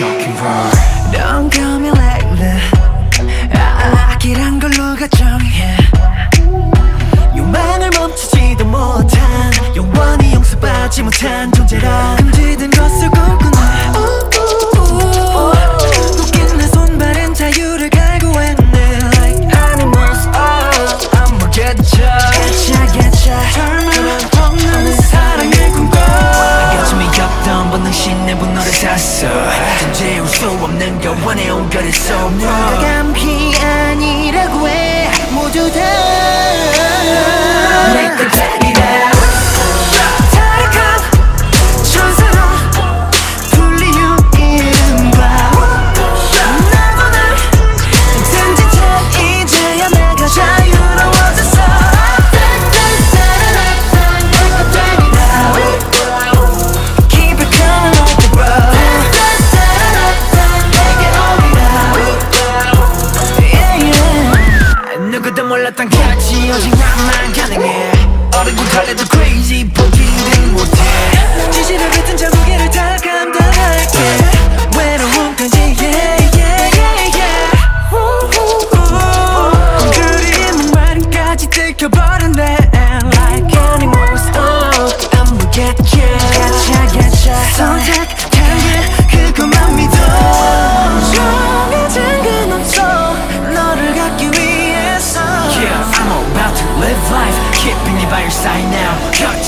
shocking roar Don't call me like that 아, 아 아기란 걸로 가정해. 욕망을 멈추지도 못한 영원히 용서받지 못한 존재라. 금지된 것을 꿈꾸네. Oh, Turn 넌 재울 수 없는 걸 원해온 걸 It's 다감히 아니라고 해. 모두 다. call it the crazy, but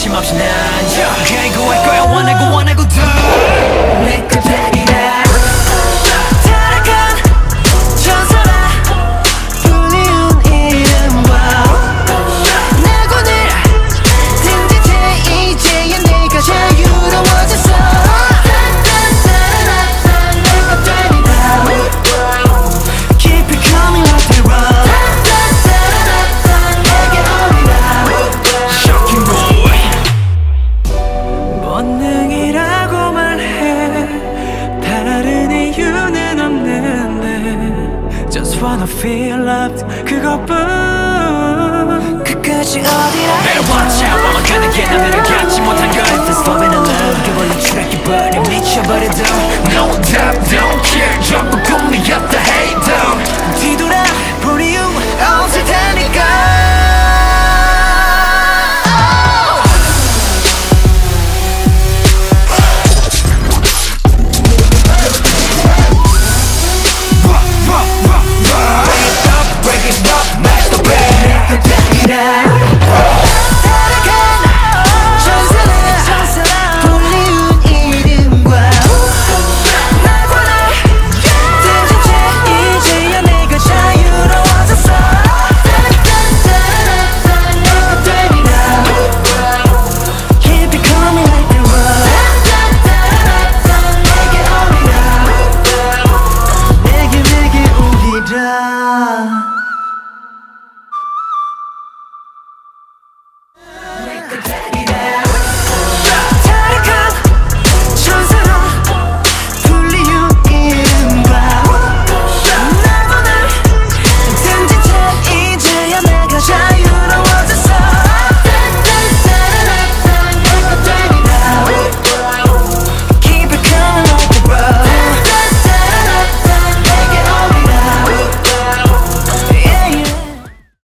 거침없이 난 yeah. 갈구할 거야 원하고 원하고 더내 그대기 just wanna feel loved 그것뿐 끝까지 어디나 Better watch out I'm gonna get 나 better 갖지 못한 걸